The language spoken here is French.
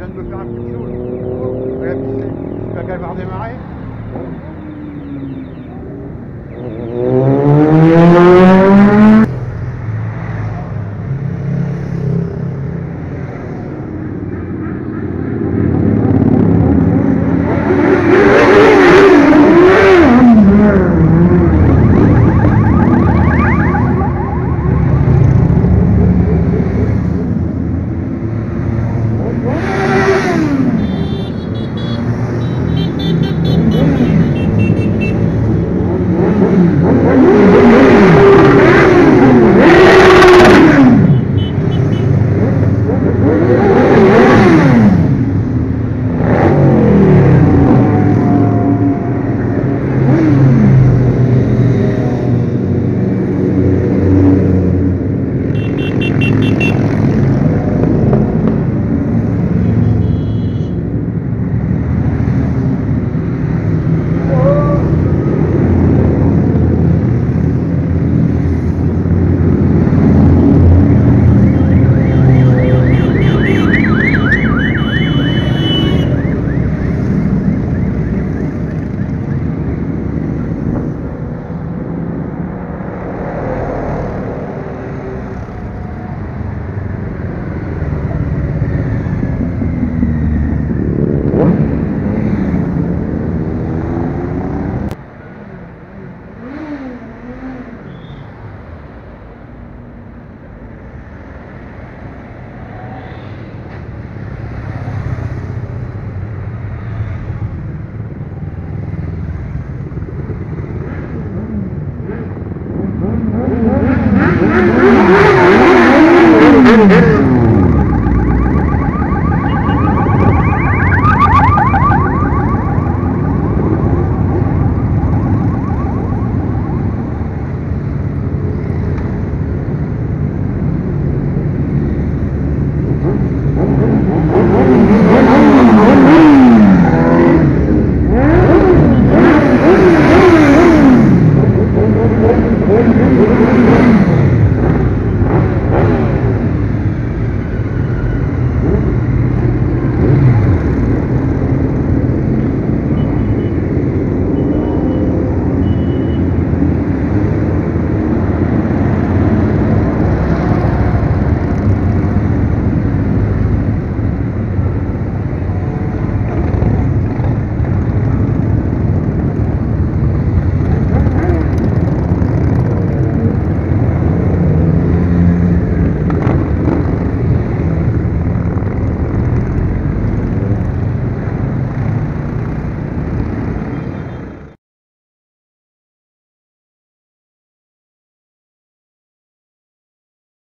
vient de me faire un coup de petit saut. Ouais, puis c'est pas qu'elle va redémarrer.